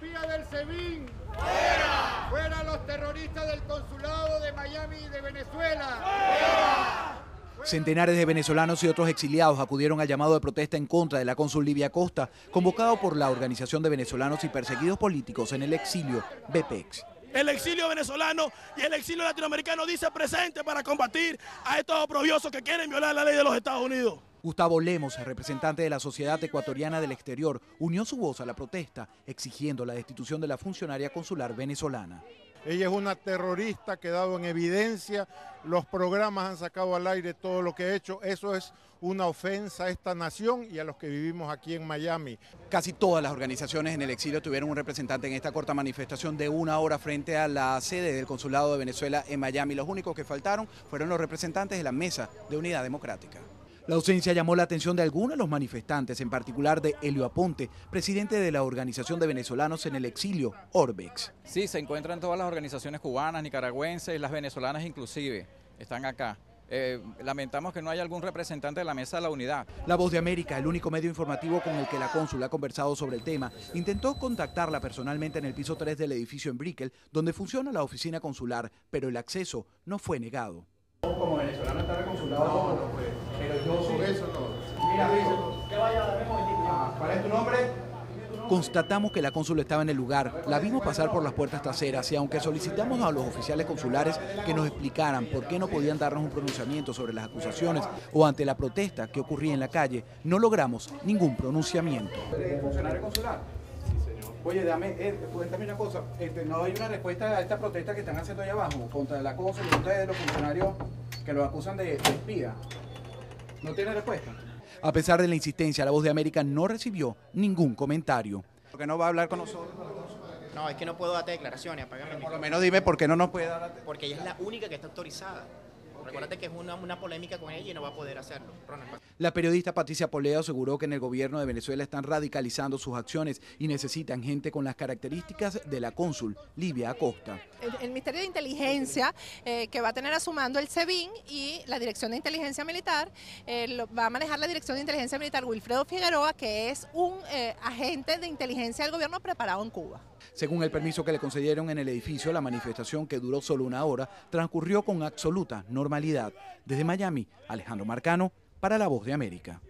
espías del SEBIN. ¡Fuera! ¡Fuera los terroristas del consulado de Miami y de Venezuela! ¡Fuera! Centenares de venezolanos y otros exiliados acudieron al llamado de protesta en contra de la cónsul Livia Costa, convocado por la Organización de Venezolanos y Perseguidos Políticos en el Exilio, BPEX. El exilio venezolano y el exilio latinoamericano dice presente para combatir a estos oprobiosos que quieren violar la ley de los Estados Unidos. Gustavo Lemos, representante de la Sociedad Ecuatoriana del Exterior, unió su voz a la protesta exigiendo la destitución de la funcionaria consular venezolana. Ella es una terrorista que ha dado en evidencia, los programas han sacado al aire todo lo que ha hecho, eso es una ofensa a esta nación y a los que vivimos aquí en Miami. Casi todas las organizaciones en el exilio tuvieron un representante en esta corta manifestación de una hora frente a la sede del Consulado de Venezuela en Miami. Los únicos que faltaron fueron los representantes de la Mesa de Unidad Democrática. La ausencia llamó la atención de algunos de los manifestantes, en particular de Helio Aponte, presidente de la Organización de Venezolanos en el Exilio, Orbex. Sí, se encuentran todas las organizaciones cubanas, nicaragüenses, las venezolanas inclusive, están acá. Eh, lamentamos que no haya algún representante de la Mesa de la Unidad. La Voz de América, el único medio informativo con el que la cónsula ha conversado sobre el tema, intentó contactarla personalmente en el piso 3 del edificio en Brickell, donde funciona la oficina consular, pero el acceso no fue negado. Como venezolano Constatamos que la cónsula estaba en el lugar, la vimos pasar por las puertas traseras y aunque solicitamos a los oficiales consulares que nos explicaran por qué no podían darnos un pronunciamiento sobre las acusaciones o ante la protesta que ocurría en la calle, no logramos ningún pronunciamiento. ¿Funcionario consular? Oye, dame, eh, cuéntame una cosa. Este, ¿No hay una respuesta a esta protesta que están haciendo allá abajo contra la cónsul y ustedes, los funcionarios que los acusan de espía? ¿No tiene respuesta? A pesar de la insistencia, la voz de América no recibió ningún comentario. ¿Por qué no va a hablar con nosotros? No, es que no puedo darte declaraciones, apágame Por lo menos dime por qué no nos puede dar... Porque ella es la única que está autorizada. Recuérdate que es una, una polémica con ella y no va a poder hacerlo. Ronald, La periodista Patricia Poleo aseguró que en el gobierno de Venezuela están radicalizando sus acciones y necesitan gente con las características de la cónsul Livia Acosta. el, el Ministerio de Inteligencia eh, que va a tener a su mando el SEBIN y la Dirección de Inteligencia Militar, eh, lo- va a manejar la Dirección de Inteligencia Militar Wilfredo Figueroa, que es un eh, agente de inteligencia del gobierno preparado en Cuba. Según el permiso que le concedieron en el edificio, la manifestación, que duró solo una hora, transcurrió con absoluta Desde Miami, Alejandro Marcano, para La Voz de América.